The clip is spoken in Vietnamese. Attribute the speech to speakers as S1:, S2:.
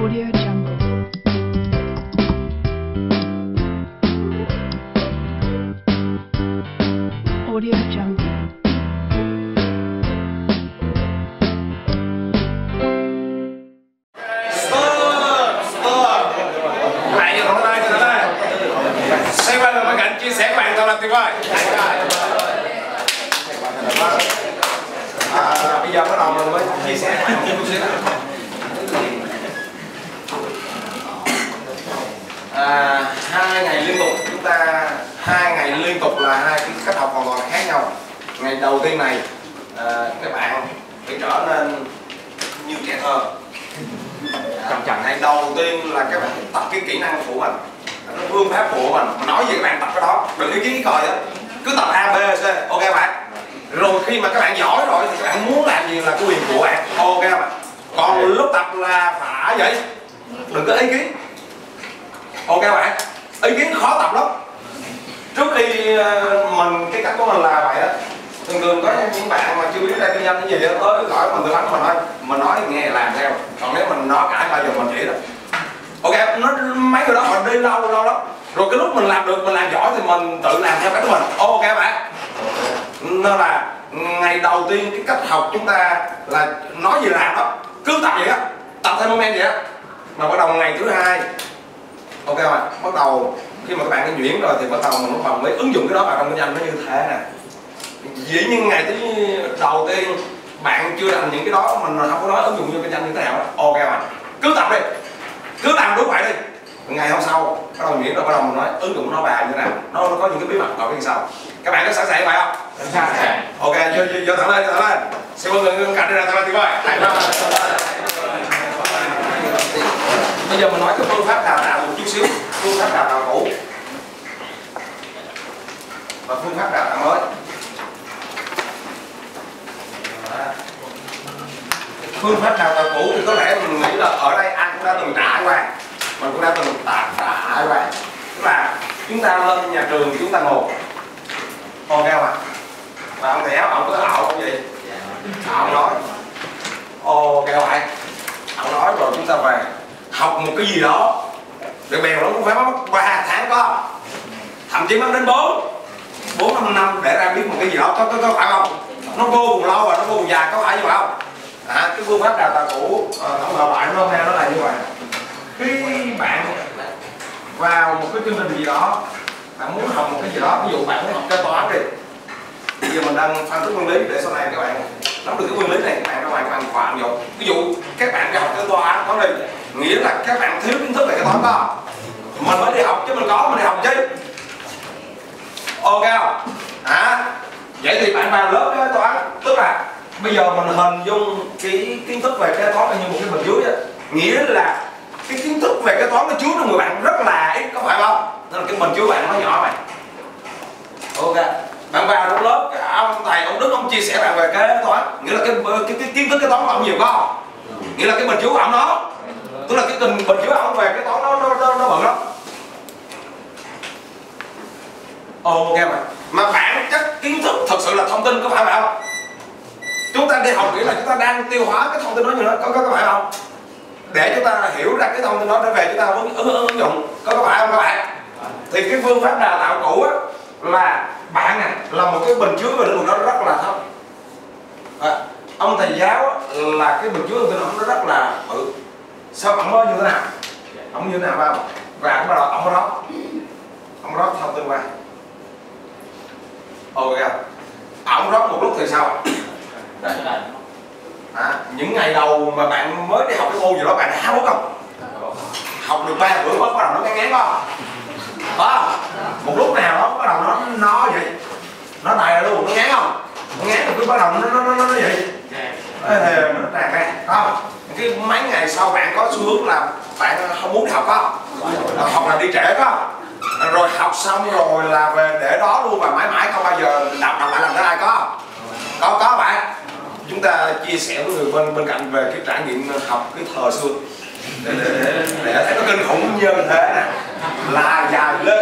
S1: Audio Jungle. Audio Jungle.
S2: Stop! Stop! Bạn như thổi tay cho nó đây Xoay qua bên cạnh chia sẻ bạn thật là tuyệt vời à, Bây giờ bắt đầu mình mới chia sẻ bạn một chút xíu à, hai ngày liên tục. Chúng ta hai ngày liên tục là hai cái cách học hoàn toàn khác nhau. Ngày đầu tiên này à, các bạn phải trở nên như trẻ thơ cầm chặt ngày đầu tiên là các bạn tập cái kỹ năng của mình. Cái phương pháp của mình. Nói gì các bạn tập cái đó. Đừng ý kiến ý còi cứ tập a b c. Ok bạn. Rồi khi mà các bạn giỏi rồi thì các bạn muốn làm gì là cái quyền của bạn. Ok bạn. Còn lúc tập là phải vậy. Đừng có ý kiến ok bạn, ý kiến khó tập lắm. Trước khi ờ, mình, cái cách của mình là vậy đó. Thường thường có những bạn mà chưa biết ra kinh doanh cái gì đó tới gọi mình tư vấn mình nói mình nói nghe làm theo. Còn nếu mình nói cãi bao giờ mình chỉ đó. Ok nó mấy người đó họ đi lâu lâu lắm. Rồi cái lúc mình làm được, mình làm giỏi thì mình tự làm theo cách của mình. Ok bạn. Nó là ngày đầu tiên cái cách học chúng ta là nói gì làm đó. Cứ tập vậy á, tập theo moment vậy á. Mà bắt đầu ngày thứ hai ok bạn bắt đầu khi mà các bạn đã nhuyễn rồi thì bắt đầu mình bắt đầu mới ứng dụng cái đó vào trong kinh doanh nó như thế nè. Dĩ nhiên ngày thứ đầu tiên bạn chưa làm những cái đó mình không có nói ứng dụng vô kinh doanh như thế nào đó. ok bạn cứ tập đi. Cứ làm đúng vậy đi. Ngày hôm sau bắt đầu nhuyễn rồi bắt đầu mình nói ứng dụng nó vào như thế nào. Nó, nó có những cái bí mật ở phía sau? Các bạn có sẵn sàng vậy không? Sẵn sàng. Ok vô vô, vô thẳng lên vô thẳng lên. Xin mời người đây là thật là tuyệt vời bây giờ mình nói cái phương pháp chút xíu phương pháp đào tạo cũ. Và phương pháp đào tạo mới. Phương pháp đào tạo cũ thì có lẽ mình nghĩ là ở đây anh cũng đã từng trải qua. Mình cũng đã từng trải trải qua. Tức là chúng ta lên nhà trường chúng ta ngồi. Ok không ạ và ông thầy áo ông có ảo không gì ông nói. Ok bạn ông nói rồi chúng ta về. Học một cái gì đó được bèo nó cũng phải mất ba tháng có. Thậm chí mất đến bốn. Bốn năm năm để ra biết một cái gì đó có có, có phải không? Nó vô cùng lâu và nó vô cùng dài có phải như vậy không? À, cái phương pháp đào tạo cũ. Tổng là bà bạn nó theo nó là như vậy. Khi bạn vào một cái chương trình gì đó bạn muốn học một cái gì đó ví dụ bạn muốn học kế toán đi. Bây giờ mình đang phân tích nguyên lý để sau này các bạn nắm được cái nguyên lý này các bạn ra ngoài các bạn phạm dụng ví dụ các bạn đi học cái toán có đi nghĩa là các bạn thiếu kiến thức về cái toán đó. Mình mới đi học chứ mình có, mình đi học chứ ok không? À vậy thì bạn vào lớp cái toán, tức là bây giờ mình hình dung cái kiến thức về cái toán như một cái bình dưới á. Nghĩa là cái kiến thức về cái toán nó chứa trong người bạn rất là ít, có phải không? Nên là cái mình chứa bạn nó nhỏ vậy ok bạn vào trong lớp cả ông thầy ông đức ông chia sẻ bạn về kế toán nghĩa là cái cái, cái kiến thức kế toán của ông nhiều không? Nghĩa là cái bình chứa của ông nó tức là cái tình bình chứa ông về kế toán nó nó nó, nó bận lắm. Ok mà mà bản chất kiến thức thật sự là thông tin có phải vậy không? Chúng ta đi học nghĩa là chúng ta đang tiêu hóa cái thông tin đó như nó có có, các phải không? Để chúng ta hiểu ra cái thông tin đó để về chúng ta ứng, ứng, ứng, dụng. Có có phải không các bạn? Thì cái phương pháp đào tạo cũ á là bạn này là một cái bình chứa về lĩnh vực đó rất là thấp. À, ông thầy giáo là cái bình chứa thông tin ông nó rất là bự. Sao ông nói như thế nào? Ông như thế nào phải không và bắt đầu ông đó ông rót thông tin qua. Ok. Ông rót một lúc thì sao? À, những ngày đầu mà bạn mới đi học cái môn gì đó bạn háo hức không? Học được ba bữa mới bắt đầu nó ngán ngán không phải không? một lúc nào đó bắt đầu nó nó vậy nó tài luôn nó ngán không nó ngán rồi cứ bắt đầu nó nó nó, nó vậy? Ê, nó tràn ra không. Cái mấy ngày sau bạn có xu hướng là bạn không muốn học không? Học. Là đi trễ không? Rồi học xong rồi là về để đó luôn và mãi mãi không bao giờ đọc đọc lại lần thứ hai có có có bạn. Chúng ta chia sẻ với người bên bên cạnh về cái trải nghiệm học cái thời xưa. Để, để, để, thấy nó kinh khủng như thế nè. Là dài lên